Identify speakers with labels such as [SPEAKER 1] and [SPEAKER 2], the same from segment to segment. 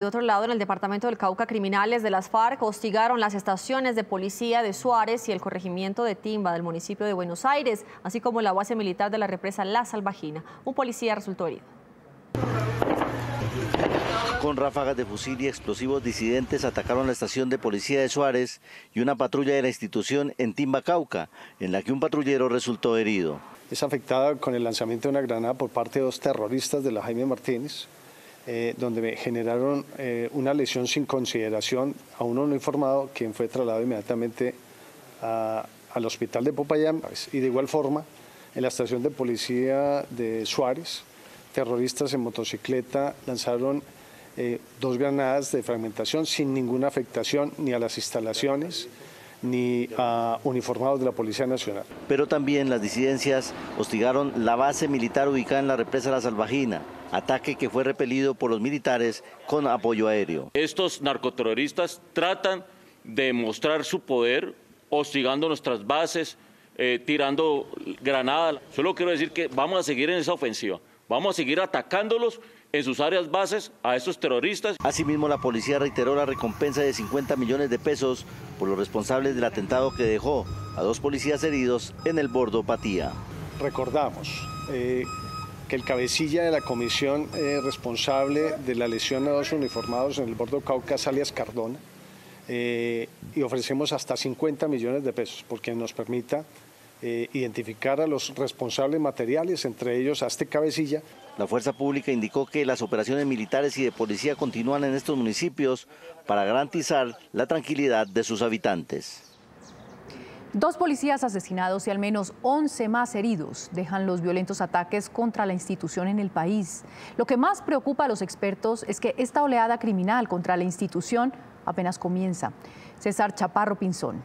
[SPEAKER 1] De otro lado, en el departamento del Cauca, criminales de las FARC hostigaron las estaciones de policía de Suárez y el corregimiento de Timba del municipio de Buenos Aires, así como la base militar de la represa La Salvajina. Un policía resultó herido.
[SPEAKER 2] Con ráfagas de fusil y explosivos disidentes atacaron la estación de policía de Suárez y una patrulla de la institución en Timba, Cauca, en la que un patrullero resultó herido.
[SPEAKER 3] Es afectada con el lanzamiento de una granada por parte de dos terroristas de la Jaime Martínez, eh, donde me generaron eh, una lesión sin consideración a uno no informado, quien fue trasladado inmediatamente al hospital de Popayán. Y de igual forma, en la estación de policía de Suárez, terroristas en motocicleta lanzaron eh, dos granadas de fragmentación sin ninguna afectación ni a las instalaciones ni a uniformados de la Policía Nacional.
[SPEAKER 2] Pero también las disidencias hostigaron la base militar ubicada en la represa La Salvajina, ataque que fue repelido por los militares con apoyo aéreo.
[SPEAKER 4] Estos narcoterroristas tratan de mostrar su poder hostigando nuestras bases, eh, tirando granadas. Solo quiero decir que vamos a seguir en esa ofensiva, vamos a seguir atacándolos en sus áreas bases a estos terroristas.
[SPEAKER 2] Asimismo, la policía reiteró la recompensa de 50 millones de pesos por los responsables del atentado que dejó a dos policías heridos en el Bordo Patía.
[SPEAKER 3] Recordamos eh, que el cabecilla de la comisión eh, responsable de la lesión a dos uniformados en el Bordo Cauca, alias Cardona, eh, y ofrecemos hasta 50 millones de pesos porque nos permita identificar a los responsables materiales, entre ellos a este cabecilla,
[SPEAKER 2] la fuerza pública indicó que las operaciones militares y de policía continúan en estos municipios para garantizar la tranquilidad de sus habitantes.
[SPEAKER 5] Dos policías asesinados y al menos 11 más heridos dejan los violentos ataques contra la institución en el país. Lo que más preocupa a los expertos es que esta oleada criminal contra la institución apenas comienza. César Chaparro Pinzón.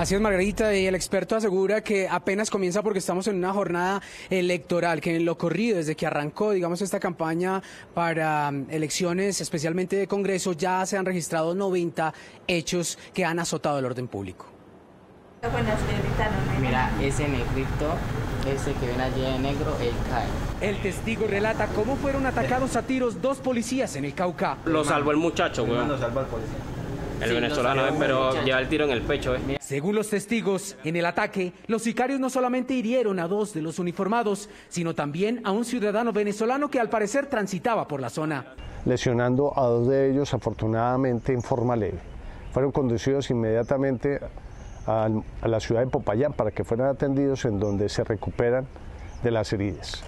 [SPEAKER 6] Así es, Margarita, y el experto asegura que apenas comienza porque estamos en una jornada electoral, que en lo corrido, desde que arrancó, digamos, esta campaña para mm, elecciones, especialmente de Congreso, ya se han registrado 90 hechos que han azotado el orden público.
[SPEAKER 7] Mira, ese negrito, ese que ven allí en negro, él cae.
[SPEAKER 6] El testigo relata cómo fueron atacados a tiros dos policías en el Cauca.
[SPEAKER 8] Lo salvó el muchacho, güey. Lo salvó el policía. El venezolano, eh, pero lleva el tiro en el pecho. Eh.
[SPEAKER 6] Según los testigos, en el ataque, los sicarios no solamente hirieron a dos de los uniformados, sino también a un ciudadano venezolano que al parecer transitaba por la zona.
[SPEAKER 3] Lesionando a dos de ellos, afortunadamente, en forma leve. Fueron conducidos inmediatamente a, a la ciudad de Popayán para que fueran atendidos en donde se recuperan de las heridas.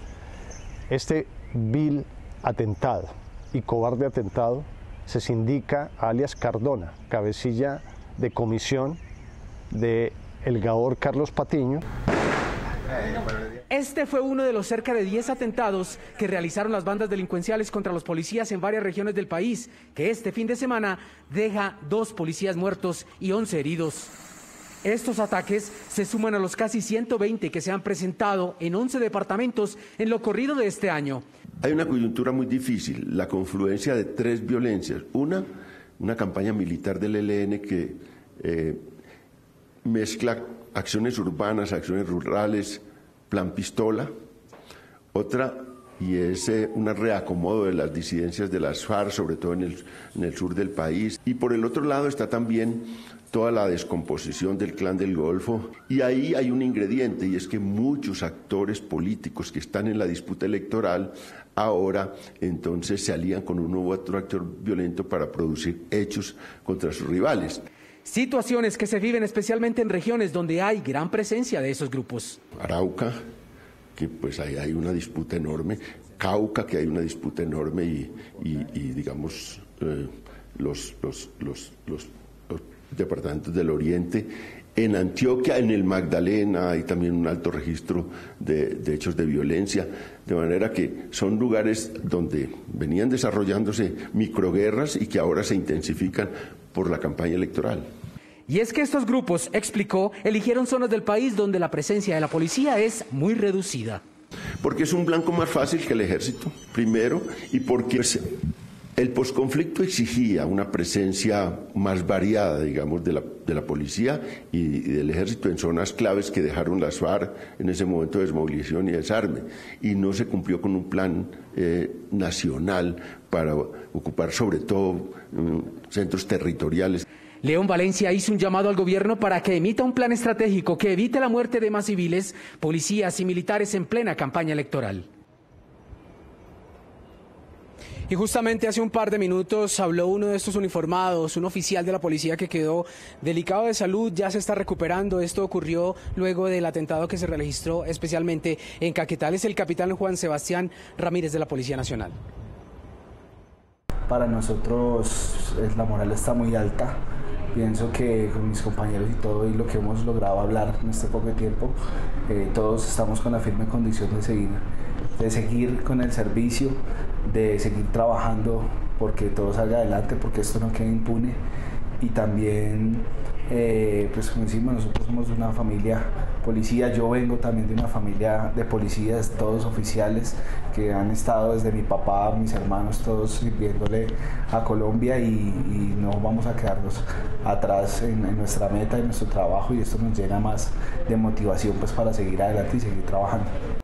[SPEAKER 3] Este vil atentado y cobarde atentado se sindica alias Cardona, cabecilla de comisión de el Gaor Carlos Patiño.
[SPEAKER 6] Este fue uno de los cerca de 10 atentados que realizaron las bandas delincuenciales contra los policías en varias regiones del país, que este fin de semana deja dos policías muertos y 11 heridos. Estos ataques se suman a los casi 120 que se han presentado en 11 departamentos en lo corrido de este año.
[SPEAKER 9] Hay una coyuntura muy difícil, la confluencia de tres violencias. Una, una campaña militar del ELN que eh, mezcla acciones urbanas, acciones rurales, plan pistola. Otra, y es eh, un reacomodo de las disidencias de las FARC, sobre todo en el, en el sur del país. Y por el otro lado está también toda la descomposición del clan del Golfo. Y ahí hay un ingrediente, y es que muchos actores políticos que están en la disputa electoral ahora entonces se alían con un nuevo otro actor violento para producir hechos contra sus rivales.
[SPEAKER 6] Situaciones que se viven especialmente en regiones donde hay gran presencia de esos grupos.
[SPEAKER 9] Arauca, que pues ahí hay una disputa enorme. Cauca, que hay una disputa enorme y, digamos, eh, los, los, los, los departamentos del Oriente. En Antioquia, en el Magdalena, hay también un alto registro de, hechos de violencia, de manera que son lugares donde venían desarrollándose microguerras y que ahora se intensifican por la campaña electoral.
[SPEAKER 6] Y es que estos grupos, explicó, eligieron zonas del país donde la presencia de la policía es muy reducida.
[SPEAKER 9] Porque es un blanco más fácil que el ejército, primero, y porque El posconflicto exigía una presencia más variada, digamos, de la, de la policía y, del ejército en zonas claves que dejaron las FARC en ese momento de desmovilización y desarme. Y no se cumplió con un plan eh, nacional para ocupar sobre todo mm, centros territoriales.
[SPEAKER 6] León Valencia hizo un llamado al gobierno para que emita un plan estratégico que evite la muerte de más civiles, policías y militares en plena campaña electoral. Y justamente hace un par de minutos habló uno de estos uniformados, un oficial de la policía que quedó delicado de salud, ya se está recuperando. Esto ocurrió luego del atentado que se registró especialmente en Caquetal. Es el capitán Juan Sebastián Ramírez de la Policía Nacional.
[SPEAKER 10] Para nosotros la moral está muy alta. Pienso que con mis compañeros y todo y lo que hemos logrado hablar en este poco tiempo, eh, todos estamos con la firme condición de seguir, de seguir con el servicio, de seguir trabajando porque todo salga adelante, porque esto no quede impune. Y también, eh, pues como decimos, nosotros somos una familia policía, yo vengo también de una familia de policías, todos oficiales que han estado desde mi papá, mis hermanos, todos sirviéndole a Colombia y, no vamos a quedarnos atrás en, nuestra meta, en nuestro trabajo y esto nos llena más de motivación pues para seguir adelante y seguir trabajando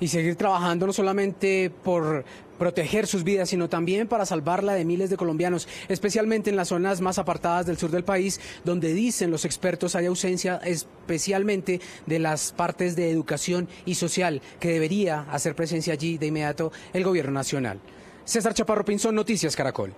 [SPEAKER 6] y seguir trabajando no solamente por proteger sus vidas, sino también para salvarla de miles de colombianos, especialmente en las zonas más apartadas del sur del país, donde dicen los expertos hay ausencia especialmente de las partes de educación y social que debería hacer presencia allí de inmediato el gobierno nacional. César Chaparro Pinzón, Noticias Caracol.